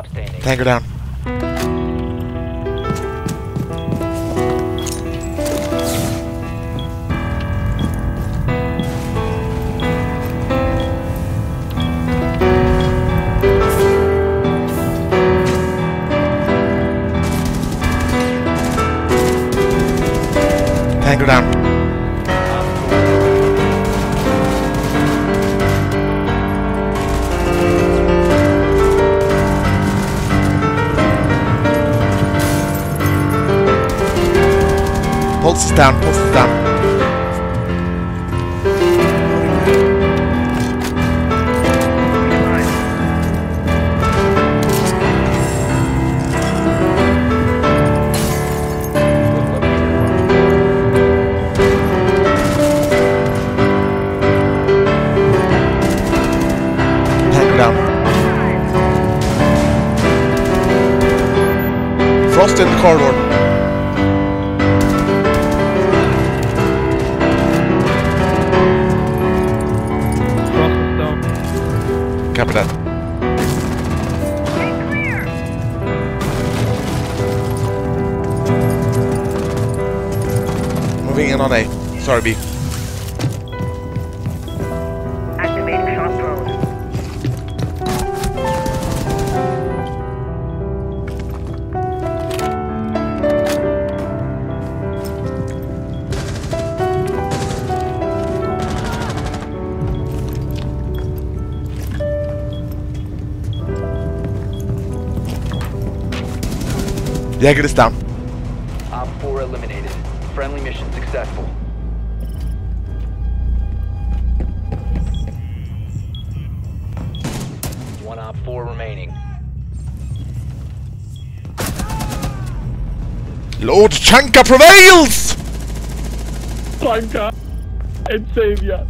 stop standing. Tango down. Tango down. Pulse is down, pulse is. Down. Frost in the corridor. Moving in on A. Sorry, B. Activating shock drone. Jäger is down. Op 4 eliminated. Friendly mission successful. One OPFOR remaining. Lord Chanka prevails! Chanka and Savior.